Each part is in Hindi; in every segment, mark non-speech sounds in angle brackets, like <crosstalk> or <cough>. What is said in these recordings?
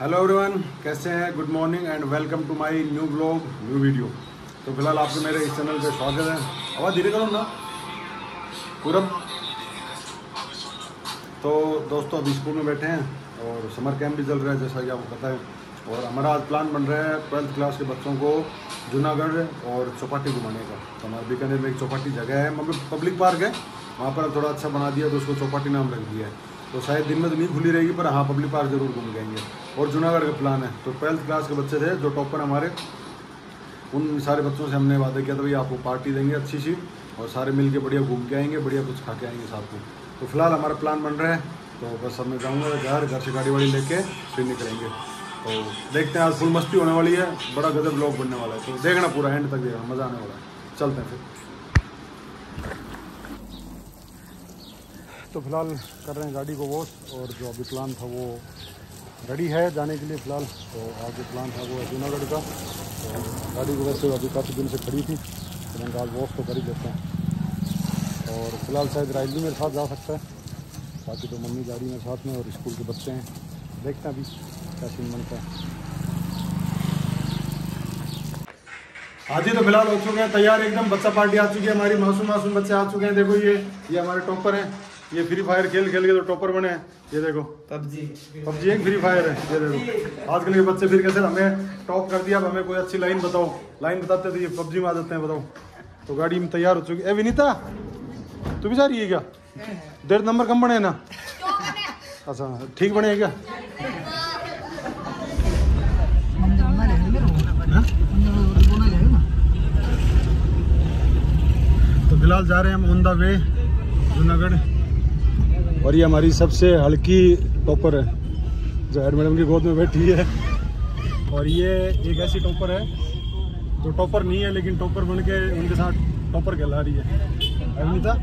हेलो एवरीवन कैसे हैं? Good morning and welcome to my new blog new video तो फ़िलहाल आपको मेरे इस चैनल पे स्वागत है। आवाज़ धीरे करो ना। पूरब। तो दोस्तों, अभी स्कूल में बैठे हैं और समर कैंप भी चल रहा है, जैसा कि आपको पता है। और हमारा आज प्लान बन रहा है ट्वेल्थ क्लास के बच्चों को जूनागढ़ और चौपाटी घुमाने का। तो हमारे बीकानेर में एक चौपाटी जगह है मतलब पब्लिक पार्क है। वहाँ पर थोड़ा अच्छा बना दिया तो उसको चौपाटी नाम रख दिया है। तो शायद दिन में तो नहीं खुली रहेगी, पर हाँ पब्लिक पार्क ज़रूर घूम जाएँगे। और जूनागढ़ का प्लान है। तो ट्वेल्थ क्लास के बच्चे थे, जो टॉपर हमारे, उन सारे बच्चों से हमने वादा किया था भाई आपको पार्टी देंगे अच्छी सी, और सारे मिल के बढ़िया घूम के आएँगे, बढ़िया कुछ खा के आएँगे साथ में। तो फ़िलहाल हमारा प्लान बन रहा है। तो बस अब मैं जाऊँगा घर घर से गाड़ी वाड़ी लेके फिर निकलेंगे। तो देखते हैं, आज फुल मस्ती होने वाली है। बड़ा गजब ब्लॉग बनने वाला है। तो देखना पूरा एंड तक देखना, मज़ा आने वाला है। चलते हैं फिर। तो फ़िलहाल कर रहे हैं गाड़ी को वॉश, और जो अभी प्लान था वो रेडी है जाने के लिए फ़िलहाल। तो आगे प्लान था वो है जूनागढ़ का। तो गाड़ी को वैसे अभी काफ़ी दिन से खड़ी थी तो कहा वॉश तो कर ही देते हैं। और फ़िलहाल शायद राइड भी मेरे साथ जा सकता है, बाकी तो मम्मी गाड़ी है साथ में, और स्कूल के बच्चे हैं। देखते हैं अभी क्या सीन बनता है। हाँ जी तो फ़िलहाल हो चुके हैं, तैयार एकदम, बच्चा पार्टी आ चुकी है, हमारी मासूम मासूम बच्चे आ चुके हैं। देखो ये ये हमारे टॉपर हैं। ये फ्री फायर खेल खेल के तो टॉपर बने हैं। ये देखो। पबजी। पबजी एक फ्री फायर है ये देखो। आजकल के बच्चे फिर कैसे हमें टॉप कर दिया अब हमें कोई अच्छी लाइन बताओ। लाइन बताते तो ये पबजी में आ जाते हैं बताओ। तो गाड़ी में तैयार हो चुकी है। विनीता तू भी जा रही है क्या? डेढ़ नंबर कम बने ना? अच्छा ठीक बने क्या? तो फ़िलहाल जा रहे हैं हम ऑन द वे जूनागढ़ और ये हमारी सबसे हल्की टॉपर है जो हेड मैडम की गोद में बैठी है। और ये एक ऐसी टॉपर है जो टॉपर नहीं है लेकिन टॉपर बन के उनके साथ टॉपर कहला रही है। अभिनीता?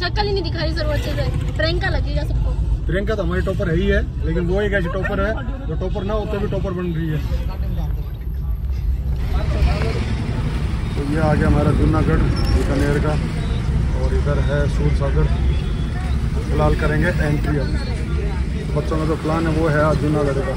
शक्ल ही नहीं दिखाई सर वो अच्छे से प्रियंका लगेगा सबको। प्रियंका तो हमारी टॉपर है ही है लेकिन वो एक ऐसी टॉपर है जो टॉपर ना होते भी टॉपर बन रही है। तो ये आ गया हमारा जूनागढ़ बीकानेर का और इधर है सूर सागर फ़िलहाल करेंगे एंट्री अब। बच्चों का जो प्लान है वो है आज जूनागढ़ का।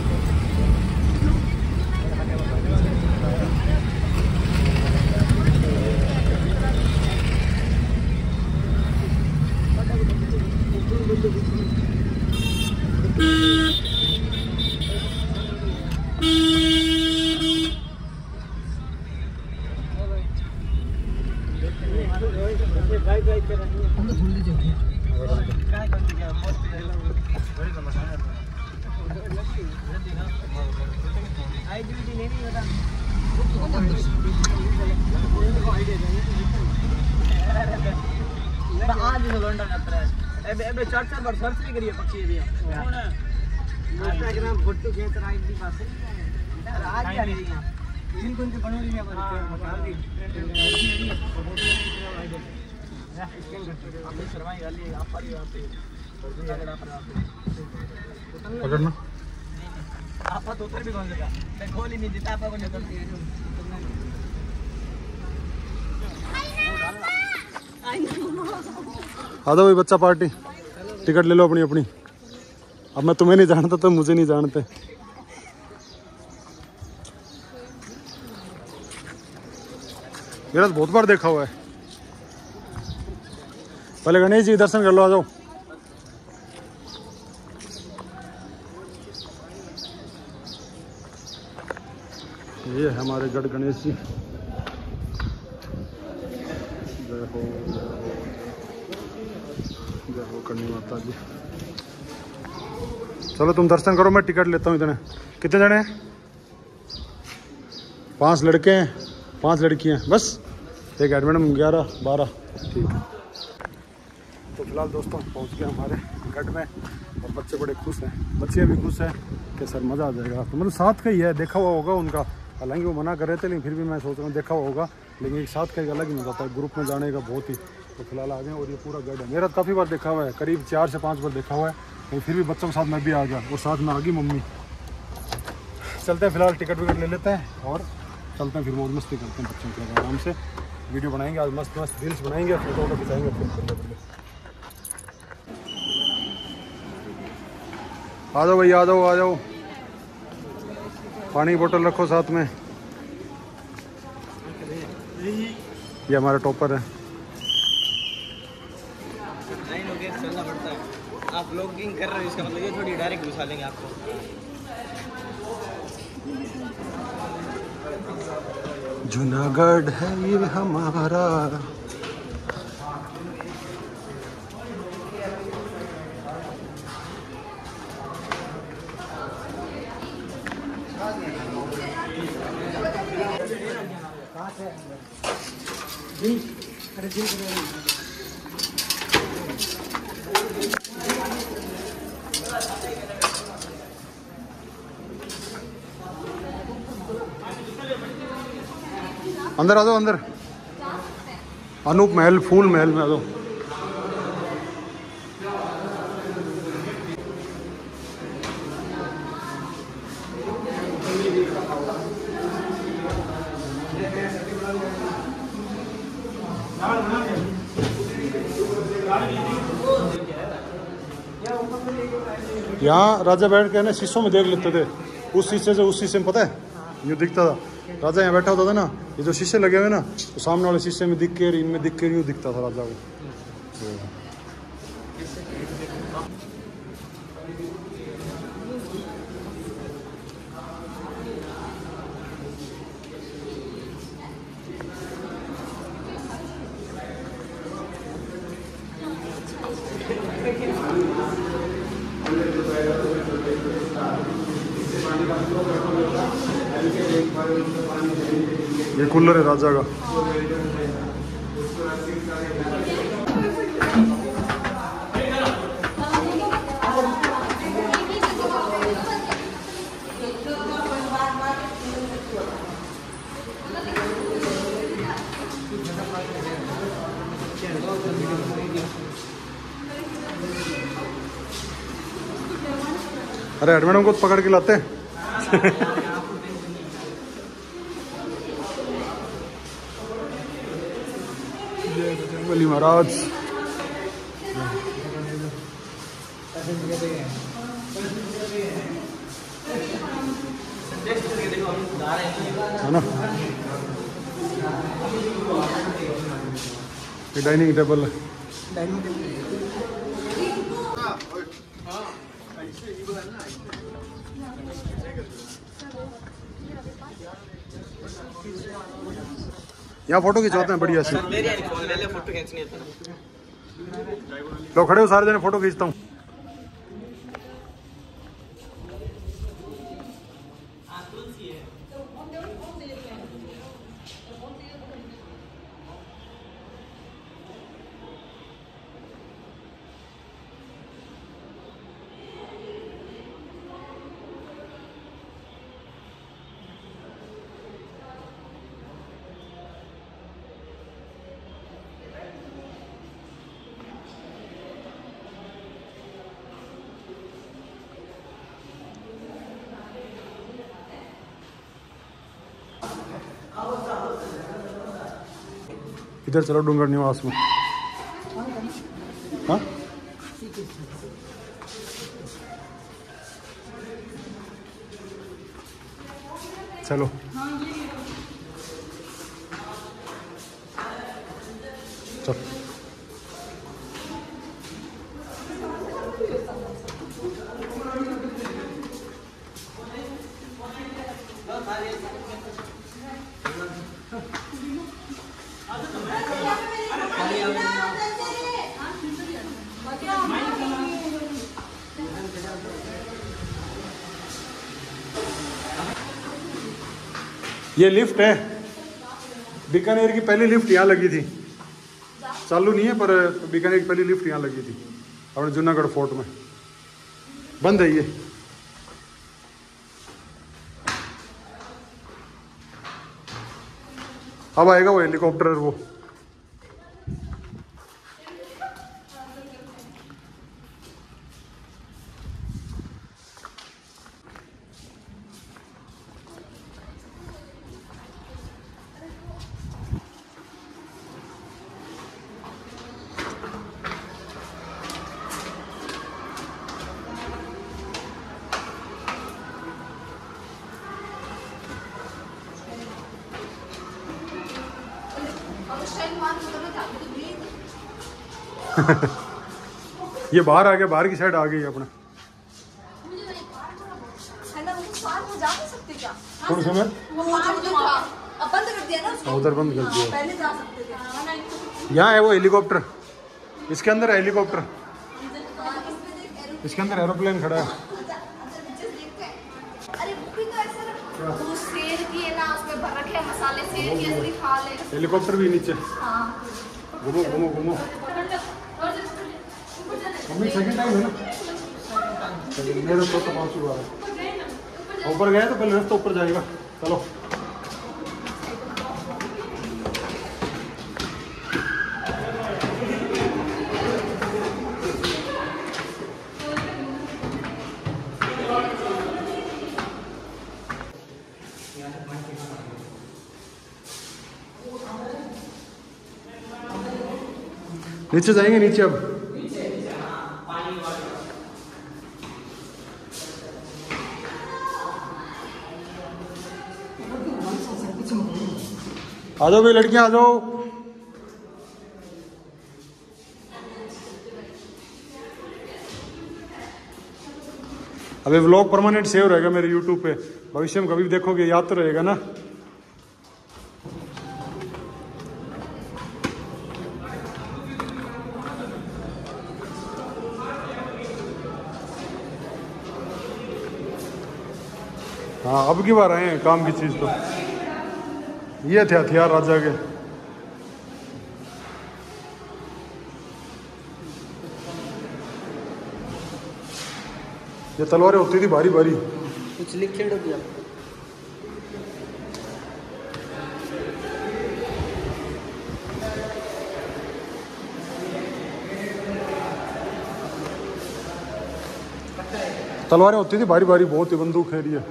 चर्चा पर सर्च नहीं करिए पक्षी एरिया इंस्टाग्राम फ़ोटो खींच रहा है। इनकी पास आज क्या रही है इन कौन से बनोरी में आ जाओ भाई, बच्चा पार्टी। टिकट ले लो अपनी अपनी। अब मैं तुम्हें नहीं जानता तो मुझे नहीं जानते। मेरा तो बहुत बार देखा हुआ है। पहले गणेश जी दर्शन कर लो, आ जाओ। ये है हमारे गढ़ गणेश जी। जय हो जय हो। करनी माता जी। चलो तुम दर्शन करो, मैं टिकट लेता हूँ इतने। कितने जने पाँच लड़के हैं, पाँच लड़कियाँ। हैं बस, एक एड मैडम ग्यारह, बारह। ठीक है। तो फ़िलहाल दोस्तों, पहुँच गए हमारे गढ़ में और बच्चे बड़े खुश हैं। बच्चे भी खुश हैं कि सर मज़ा आ जाएगा। तो मतलब साथ का ही है, देखा हुआ होगा उनका। हालाँकि वो मना कर रहे थे, लेकिन फिर भी मैं सोच रहा हूँ देखा हुआ होगा, लेकिन एक साथ का एक अलग ही मज़ा आता है, ग्रुप में जाने का बहुत ही। तो फ़िलहाल आ गए और ये पूरा गढ़ है। मेरा तो काफ़ी बार देखा हुआ है, करीब चार से पाँच बार देखा हुआ है, लेकिन फिर भी बच्चों के साथ मैं भी आ गया, और साथ में आ गई मम्मी। चलते हैं फ़िलहाल, टिकट विकट ले लेते हैं और चलते हैं फिर मौज मस्ती करते हैं बच्चों के, आराम से। वीडियो बनाएँगे, आज मस्त मस्त रील्स बनाएँगे, फ़ोटो वोटो खिंचाएँगे आ जाओ भैया आ जाओ आ जाओ पानी की बोतल रखो साथ में। ये हमारा टॉपर है। आप ब्लॉगिंग कर रहे हो इसका मतलब ये थोड़ी डायरेक्ट घुसा लेंगे आपको। जूनागढ़ है ये हमारा। अंदर आ जाओ अंदर। अनूप महल फूल महल में आ जाओ। राजा बैठ के ना शीशों में देख लेते थे। उस शीशे से उस शीशे में, पता है? यूँ दिखता था। राजा यहाँ बैठा होता था ना, ये जो शीशे लगे हुए ना तो सामने वाले शीशे में दिख के, इनमें दिख के यूँ दिखता था राजा को। ये कूलर है राजा का। अरे मैडम को तो पकड़ के लाते हैं। महाराज है ना? डाइनिंग टेबल है। यहाँ फ़ोटो खिंचवाते हैं बढ़िया से। तो। लो खड़े हो सारे जने फ़ोटो खींचता हूँ। इधर चलो डूंगर निवास में। हाँ? चलो। चल। ये लिफ्ट है। बीकानेर की पहली लिफ्ट यहाँ लगी थी। चालू नहीं है, पर बीकानेर की पहली लिफ्ट यहाँ लगी थी। अपने जूनागढ़ फोर्ट में। बंद है ये। अब आएगा वो हेलीकॉप्टर वो। ये बाहर आ गया बाहर की साइड आ गई अपना। है ना वो साथ में जा नहीं सकते क्या? कौन सा मैं? वो जो जो था। अब बंद कर दिया ना उसको। उधर बंद कर दिया। पहले जा सकते थे। यहाँ है वो हेलीकॉप्टर इसके अंदर हेलीकॉप्टर हाँ, इसके अंदर एरोप्लेन खड़ा है। अच्छा, अच्छा, हैं। भी तो ऐसा ना वो शेर की है ना उसमें भर रखे हैं मसाले शेर की असली खा ले। हेलीकॉप्टर भी नीचे। हाँ। घूमो घूमो घूमो। मम्मी सेकंड टाइम है ना? मेरे तो ऊपर गए तो पहले रास्ता ऊपर जाएगा। चलो। नीचे जाएँगे, नीचे अब। आ जाओ भाई, लड़कियाँ आ जाओ। अभी व्लॉग परमानेंट सेव रहेगा मेरे यूट्यूब पे। भविष्य में कभी देखोगे, याद तो रहेगा ना। हाँ अब की बार आए हैं काम की चीज़ तो ये थे हथियार राजा के। ये तलवारें होती थी भारी भारी। कुछ लिख तलवारें होती थी भारी भारी बहुत ही बंदूक है ये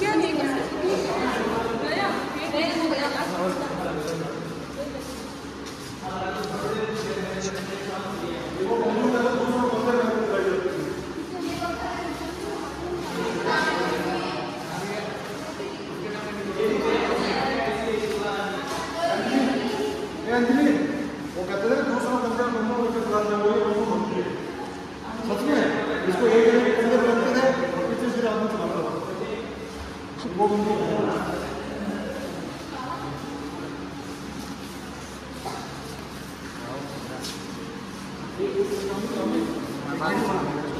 क्या नहीं अंजलि वो कहते थे दूसरा बंदा बंदा करके चला था वो ये मंत्री है सच में इसको एक जने के कंधे पर रखते थे और पीछे से आदमी चलाता था वो बंदूक है।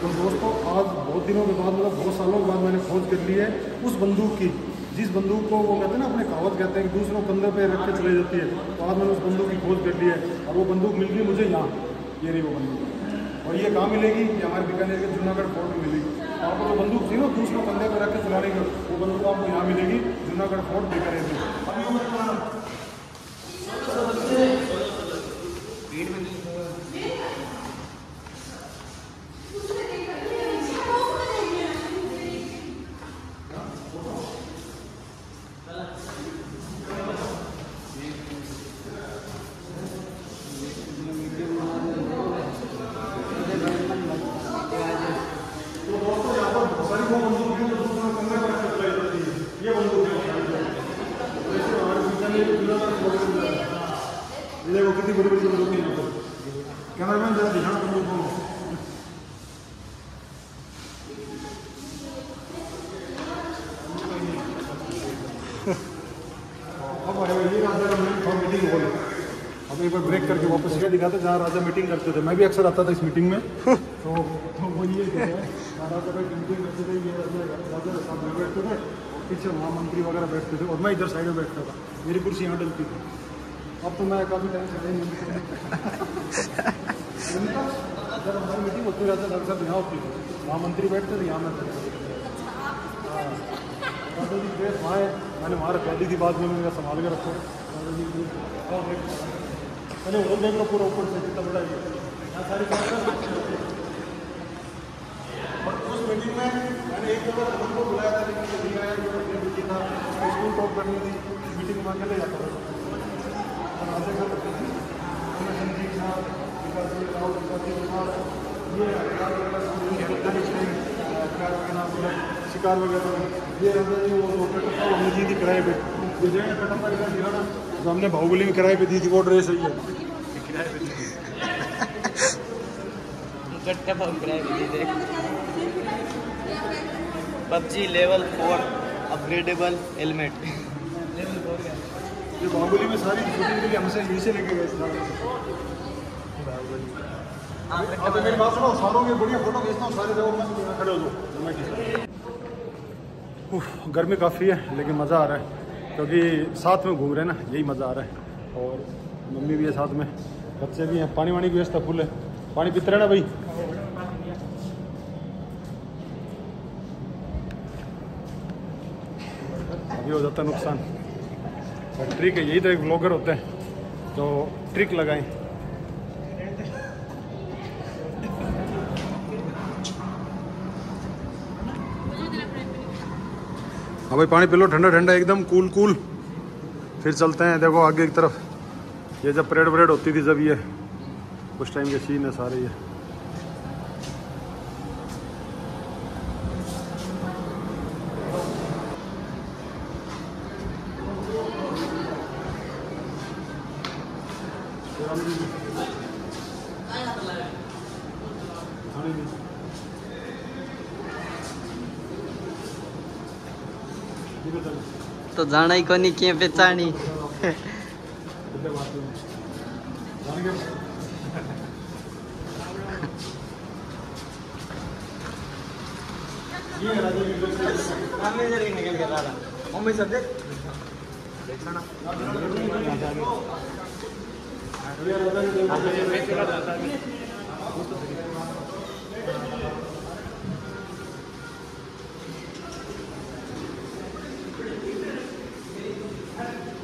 तो दोस्तों आज बहुत दिनों के बाद मतलब बहुत सालों के बाद मैंने खोज कर ली है उस बंदूक की। जिस बंदूक को वो कहते हैं ना, अपने कहावत कहते हैं कि दूसरों कंधे पे रख के चले जाती है। तो आज मैंने उस बंदूक की खोज कर ली है और वो बंदूक मिल गई मुझे यहाँ। ये रही वो बंदूक। और ये कहाँ मिलेगी? ये हमारे बीकानेर के जूनागढ़ फोर्ट में मिलेगी। आपको जो बंदूक थी ना, दूसरों कंधे पर रख के चलाने की, वो बंदूक आपको यहाँ मिलेगी जूनागढ़ फोर्ट बीकानेर में सारी वो बंदूक है जो दूसरों कंधे पे रख के चलाई जाती है ये बंदूक है जैसे हमारे बीकानेर के जूनागढ़ फोर्ट में मिला है। ये देखो कितनी बड़ी बड़ी बंदूक है यहाँ पर कैमरामैन जरा दिखाना बंदूक को अब आएगा ये राजा का मेन था मीटिंग हॉल अब एक बार ब्रेक करके वापस ये दिखाते, जहाँ राजा मीटिंग करते थे। मैं भी अक्सर आता था इस मीटिंग में। तो तो वो ये हैं राजा मीटिंग करते थे, ये राजा राजा साथ में बैठते थे, और पीछे वहाँ मंत्री वगैरह बैठते थे, और मैं इधर साइड में बैठता था। मेरी कुर्सी यहाँ डलती थी। अब तो मैं काफ़ी टाइम से नहीं <laughs> जब हमारी मीटिंग होती रहता था अक्सर यहाँ होती थी। वहाँ मंत्री बैठते थे, यहाँ मैं बैठता था। जी ड्रेस वहाँ है। मैंने वहाँ रख दी थी बाद में मैंने संभाल के रखो। दादा जी की और वो देख लो पूरा ऊपर से कितना बड़ा यहाँ सारी और उस मीटिंग में मैंने एक रमन को बुलाया था लेकिन नहीं आया जो था स्कूल टॉप करनी थी मीटिंग में और का विकास विकास ये के शिकार वगैरह ये रहता है वो किराए पे ये जो है का ना जो हमने बाहुबली में किराए पे दी थी वो ड्रेस है। ये गट्टा पाव किराए पे दे PUBG level four upgradable helmet. ये बाहुबली में सारी शूटिंग के लिए हमसे यहीं से लेके गए थे। हाँ अब मेरी बात सुनो सारों की बढ़िया फ़ोटो खींचता हूँ सारे जगह खड़े हो जाओ गर्मी काफ़ी है लेकिन मज़ा आ रहा है। क्योंकि साथ में घूम रहे हैं ना, यही मज़ा आ रहा है। और मम्मी भी है साथ में, बच्चे भी हैं। पानी वानी की व्यवस्था फुल है। पानी पीते रहना भाई। अभी हो जाता है नुकसान। और ट्रिक है, यही तो एक ब्लॉगर होते हैं तो ट्रिक लगाएँ। हाँ भाई, पानी पी लो, ठंडा ठंडा, एकदम कूल कूल फिर चलते हैं, देखो आगे की तरफ़। ये जब परेड वरेड होती थी, जब ये, उस टाइम के सीन है सारे ये तो जाना ही कोनी किए पहचानी निकल के रहा मम्मी सब देख राजा डाइनिंग टेबल है सारे यहाँ सोफे वोफे सब हाँ? तो गार्जियन सोफे पर है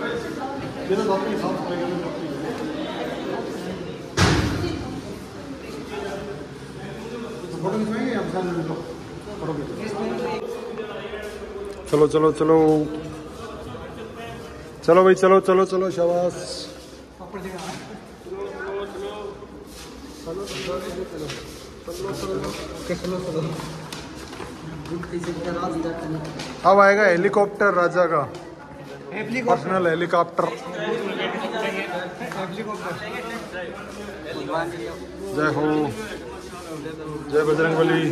डॉक्टर साफ़ फ़ोटो चलो चलो चलो। चलो भाई, चलो चलो चलो, शाबाश। अब आएगा हेलीकॉप्टर राजा का। Personal helicopter. जय हो। जय बजरंग बली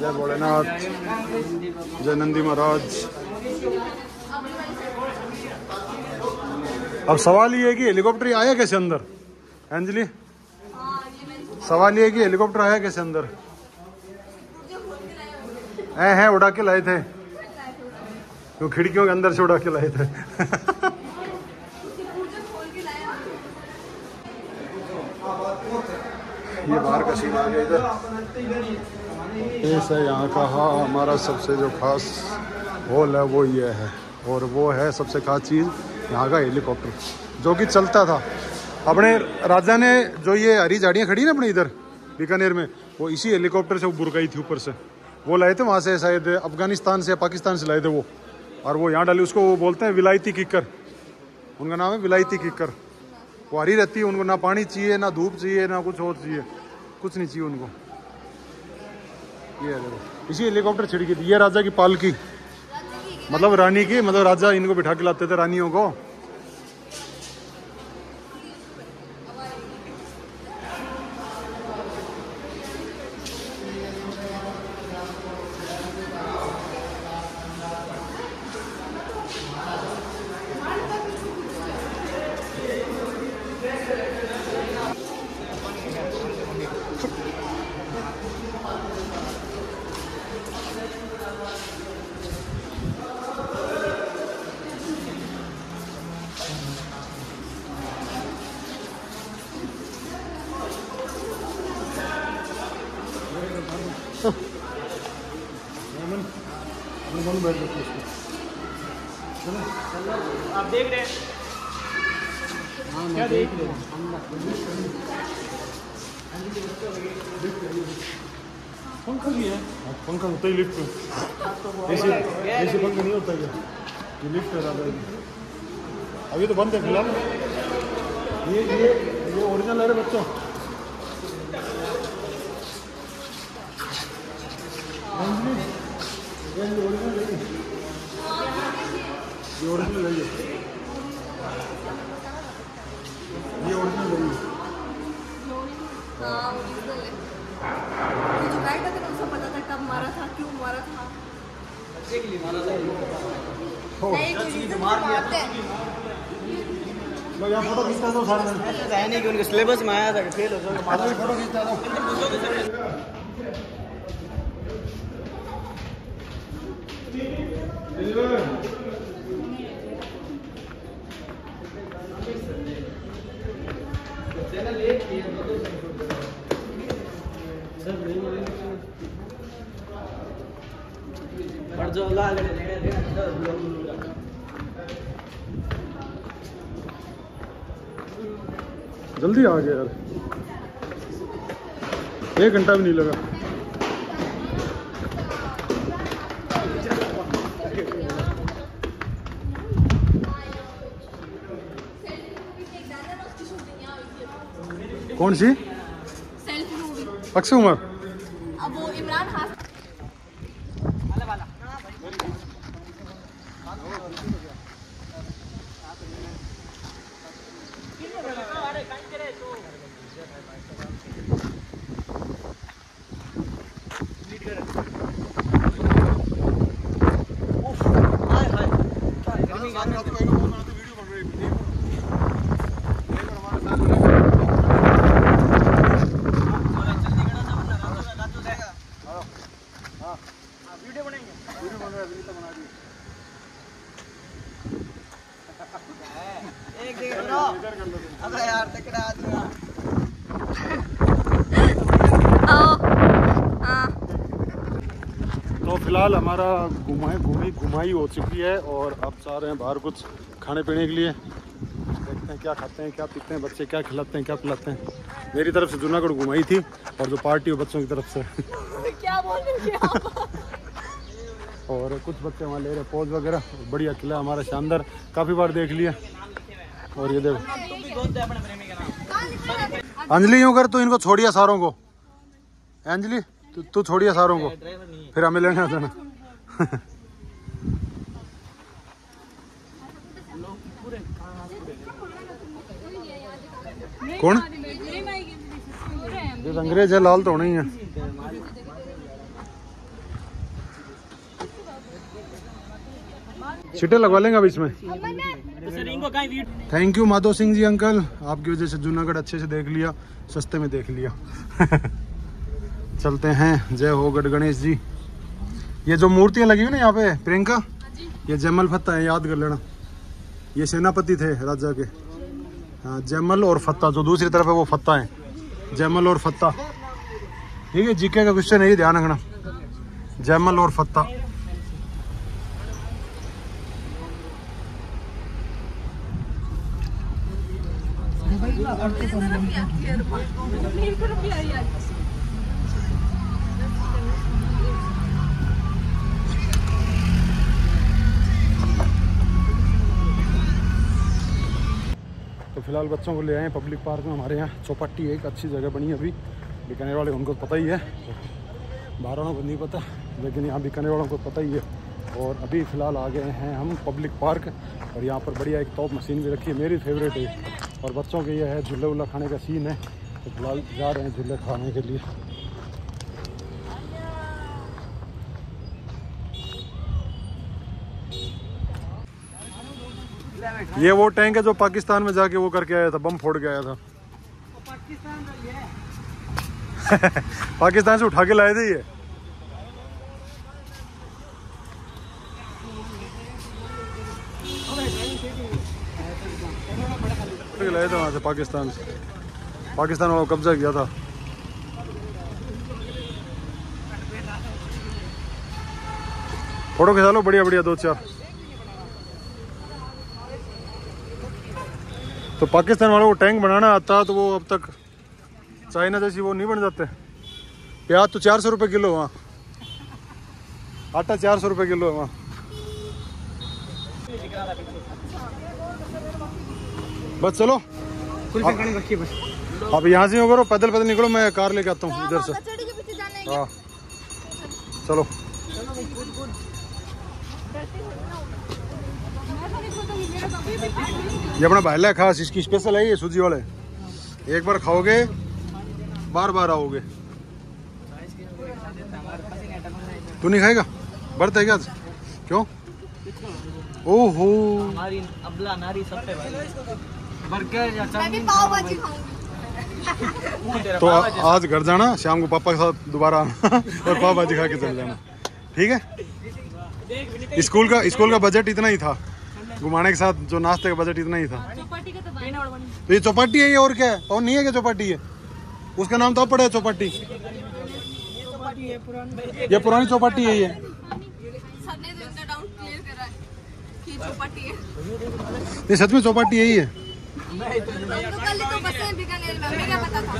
जय भोलेनाथ। जय नंदी महाराज। अब सवाल ये है कि हेलीकॉप्टर आया कैसे अंदर? अंजलि सवाल ये है कि हेलीकॉप्टर आया कैसे अंदर? है, हैं, उड़ा के लाए थे। तो खिड़कियों के अंदर से उड़ा के लाए थे। ये बाहर का सीन आ गया इधर। यहाँ का हाँ हमारा सबसे जो खास हॉल है, वो ये है। और वो है सबसे खास चीज़ यहाँ का हेलीकॉप्टर जो कि चलता था। अपने राजा ने जो ये हरी झाड़ियाँ खड़ी ना अपने इधर, बीकानेर में, वो इसी हेलीकॉप्टर से वो बुरकाई थी ऊपर से। वो लाए थे वहाँ से शायद अफ़गानिस्तान से पाकिस्तान से लाए थे वो। और वो यहाँ डाली, उसको वो बोलते हैं विलायती किकर उनका नाम है विलायती किकर वो हरी रहती है, उनको ना पानी चाहिए, ना धूप चाहिए, ना कुछ और चाहिए। कुछ नहीं चाहिए उनको। ये देखो। इसी हेलीकॉप्टर छिड़की थी। ये राजा की पालकी। मतलब रानी की मतलब राजा इनको बिठा के लाते थे रानियों को। पंखा होता ही लिफ्ट ऐसे ऐसे पंखा नहीं होता क्या ये लिफ्ट है दादा जी। अभी तो बंद है फ़िलहाल ये ये ये ओरिजिनल है बच्चों ये ओरिजिनल है ये ओरिजिनल है ये ये ओरिजिनल है ये हाँ ओरिजिनल है ये जो बैग था तेरे उसे पता था कब मारा था क्यों मारा था बच्चे के लिए माना था नहीं कोई रीजन मारते हैं लो यहाँ फ़ोटो खींचता दो सारे में ऐसा तो है नहीं कि उनके सिलेबस में आया था कि फेल हो फ़ोटो खींचता दो जल्दी आ गया यार। एक घंटा भी नहीं लगा। कौन सी? अक्षय कुमार अब वो इमरान खान एक अबे यार तकड़ा आदमी तो फ़िलहाल हमारा घुमाई घूमी घुमाई हो चुकी है और अब जा रहे हैं बाहर कुछ खाने पीने के लिए। देखते हैं क्या खाते हैं क्या पीते हैं बच्चे क्या खिलाते हैं क्या पिलाते हैं। मेरी तरफ़ से जूनागढ़ घुमाई थी और जो पार्टी हो बच्चों की तरफ़ से। क्या बोल रहे और कुछ बच्चे वहाँ ले रहे पोज वगैरह। बढ़िया किला हमारा शानदार। काफ़ी बार देख लिया और ये देखो। है। अंजलि यूँ कर तू इनको छोड़िया सारों को। अंजलि तू छोड़िया सारों को। फिर हमें लेने आ जाना। कौन? ये अंग्रेज़ है लाल तो होना ही है। सीटें लगवा लेंगे अब इसमें। तो सर इनको कहीं video thank you Madhav Singh ji uncle. आपकी वजह से जूनागढ़ अच्छे से देख लिया सस्ते में देख लिया। <laughs> चलते हैं। जय हो गढ़ गणेश जी। ये जो मूर्तियाँ लगी हुई ना यहाँ पे प्रियंका? ये जयमल फत्ता है याद कर लेना। ये सेनापति थे राजा के। हाँ जयमल और फत्ता जो दूसरी तरफ़ है वो फत्ता है। जयमल और फत्ता। ठीक है जीके का क्वेश्चन है ये ध्यान रखना। जयमल और फत्ता। तो फ़िलहाल बच्चों को ले आए पब्लिक पार्क में, हमारे यहाँ चौपाटी एक अच्छी जगह बनी है अभी, बीकानेर वाले, उनको पता ही है। वालों को नहीं पता, लेकिन यहाँ बीकानेर वालों को पता ही है। और अभी फ़िलहाल आ गए हैं हम पब्लिक पार्क और यहाँ पर बढ़िया एक टॉप मशीन भी रखी है, मेरी फेवरेट है। और बच्चों के ये है झूले वूला खाने का सीन है। तो फ़िलहाल जा रहे हैं झूले खाने के लिए। ये वो टैंक है जो पाकिस्तान में जाके वो करके आया था बम फोड़ के आया था। पाकिस्तान <laughs> से उठा के लाए थे ये। के लाए थे वहाँ से पाकिस्तान से। पाकिस्तान वालों कब्जा किया था। फ़ोटो खिंचा लो, बढ़िया बढ़िया दो चार तो पाकिस्तान वालों को टैंक बनाना आता तो वो अब तक चाइना जैसी वो नहीं बन जाते। प्याज तो चार सौ रुपये किलो वहाँ। आटा चार सौ रुपये किलो है वहाँ। बस चलो। अब यहाँ से हो करो पैदल पैदल निकलो मैं कार लेके आता हूँ इधर से। कचौड़ी के पीछे जाना है हाँ। चलो। ये अपना भाईला है खास इसकी स्पेशल है ये सूजी वाले। एक बार खाओगे बार बार आओगे। तू नहीं खाएगा? बर्त है क्या क्यों? ओहो। हमारी अबला नारी सब पे भाई बर्गर या मैं भी पाव भाजी <laughs> खाऊँगी तो आ, आज घर जाना शाम को पापा के साथ दोबारा आना <laughs> और पाव भाजी खा के चले जाना। ठीक है? स्कूल का स्कूल का बजट इतना ही था। घुमाने के साथ जो नाश्ते का बजट इतना ही था। तो ये चौपाटी है ये और क्या है? और नहीं है क्या चौपाटी है उसका नाम तो अब पड़ा है चौपाटी। ये पुरानी चौपाटी है ये। सर ने तो इनका डाउट क्लियर करा है कि चौपाटी है। ये सच में चौपाटी यही है। तो कल तो बसे बीकानेर में हमें क्या पता था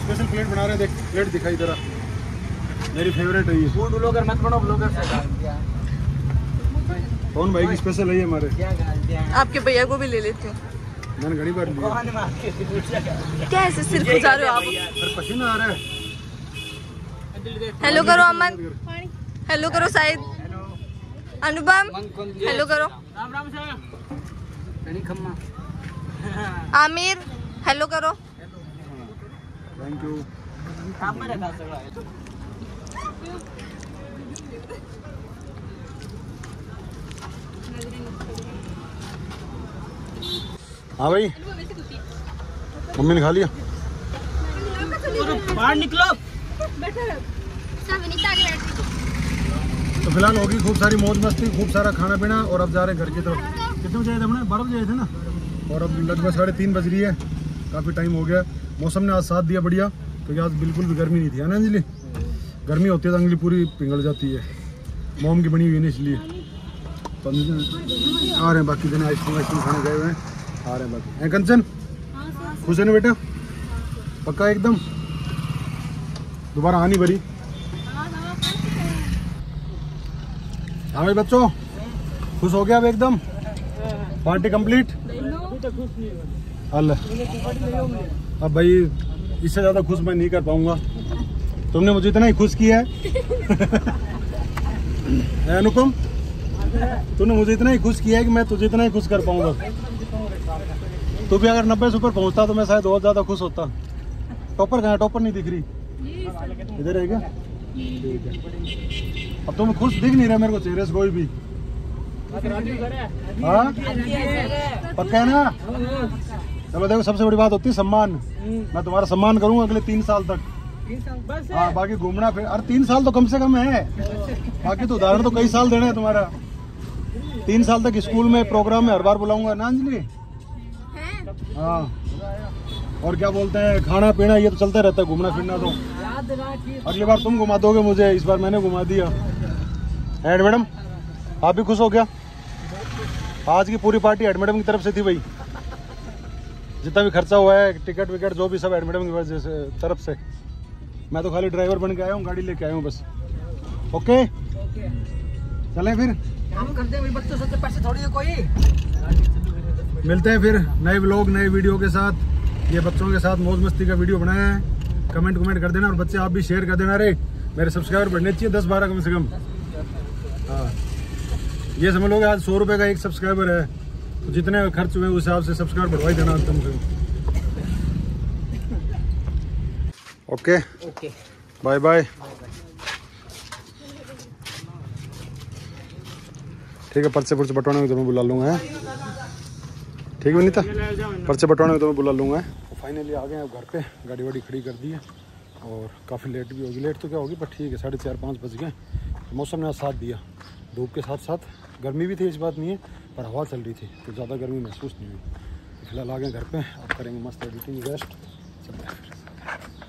स्पेशल प्लेट बना रहे हैं देख प्लेट दिखाई दे रहा। मेरी फेवरेट है ये। फ़ूड ब्लॉगर मत बनो ब्लॉगर से कौन भाई की स्पेशल है ये हमारे? क्या गाल दिया? आपके भैया को भी ले लेती हूँ। मैंने घड़ी बार लिया कौन क्या ऐसे सिर खुजा रहे हो आप? पर पसीना आ रहा है। हेलो करो अमन। हेलो करो शाहिद अनुपम हेलो करो। राम राम सर आमिर हेलो करो। थैंक यू हाँ भाई। मम्मी ने खा लिया? बाहर निकलो सब विनीता आगे बैठ रही तो फ़िलहाल होगी खूब सारी मौज मस्ती, खूब सारा खाना पीना और अब जा रहे हैं घर की तरफ़। कितने बजे थे हमने बारह बजे थे ना? और अब लगभग साढ़े तीन बज रही है। काफ़ी टाइम हो गया। मौसम ने आज साथ दिया बढ़िया क्योंकि आज बिल्कुल भी गर्मी नहीं थी। है ना अंजलि? गर्मी होती है तो अंजलि पूरी पिघल जाती है। मोम की बनी हुई है ना इसलिए। तो आ रहे हैं बाकी दिन आइसक्रीम वाइसक्रीम खाने गए हुए हैं। आ रहे हैं बाकी। हैं कंचन? खुश है ना बेटा? पक्का एकदम? दोबारा आनी भरी हाँ भाई बच्चों, खुश हो गया अब एकदम। Party complete Allah. अब भाई, इससे ज़्यादा खुश मैं नहीं कर पाऊँगा। तुमने मुझे इतना ही खुश किया है। <laughs> है अनुपम, तूने मुझे इतना ही खुश किया है कि मैं तुझे इतना ही खुश कर पाऊँगा। तू भी अगर नब्बे से ऊपर पहुँचता तो मैं शायद और ज़्यादा खुश होता। टॉपर कहाँ टॉपर नहीं दिख रही। इधर है क्या? ठीक है। अब तुम खुश दिख नहीं रहे मेरे को चेहरे से कोई भी। हाँ? पक्का है ना? चलो देखो, सबसे बड़ी बात होती है सम्मान। मैं तुम्हारा सम्मान करूँगा अगले तीन साल तक। हाँ बाकी घूमना फिर अरे तीन साल तो कम से कम है। बाकी तो उदाहरण तो कई साल देने हैं तुम्हारा। तीन साल तक स्कूल में प्रोग्राम में हर बार बुलाऊँगा ना अंजलि? हाँ। और क्या बोलते हैं, खाना पीना ये तो चलते रहता है, घूमना फिरना तो। अगली बार तुम घुमा दोगे मुझे, इस बार मैंने घुमा दिया। हेड मैडम आप भी खुश हो गया? आज की पूरी पार्टी हेड मैडम की तरफ़ से थी भाई। जितना भी खर्चा हुआ है टिकट विकट जो भी सब हेड मैडम की तरफ़ से। मैं तो खाली ड्राइवर बन के आया हूँ गाड़ी लेके आया हूँ बस। ओके? चलें फिर। काम करते हैं बच्चों से पैसे थोड़ी है कोई। मिलते हैं फिर नए व्लॉग नए वीडियो के साथ। ये बच्चों के साथ मौज मस्ती का वीडियो बनाया है। कमेंट कमेंट कर देना और बच्चे आप भी शेयर कर देना। रे मेरे सब्सक्राइबर बढ़ने चाहिए दस बारह कम से कम। ये समझ लोगे आज सौ रुपये का एक सब्सक्राइबर है। तो जितने खर्च हुए उस हिसाब से सब्सक्राइबर बढ़वाई देना कम से ओके? ओके। बाय बाय ठीक है पर्चे पर्चे बटवाने में तो मैं बुला लूँगा हैं? ठीक है वनीता? पर्चे बटवाने में तो मैं बुला लूँगा हैं? फाइनली आ गए हैं अब घर पे। गाड़ी वाड़ी खड़ी कर दी है। और काफ़ी लेट भी होगी। लेट तो क्या होगी पर ठीक है साढ़े चार पाँच बज गए। मौसम ने साथ दिया। धूप के साथ साथ। गर्मी भी थी, इस बात नहीं है, पर हवा चल रही थी तो ज़्यादा गर्मी महसूस नहीं हुई। फ़िलहाल आ गए घर पे, अब करेंगे मस्त एडिटिंग रेस्ट चलते हैं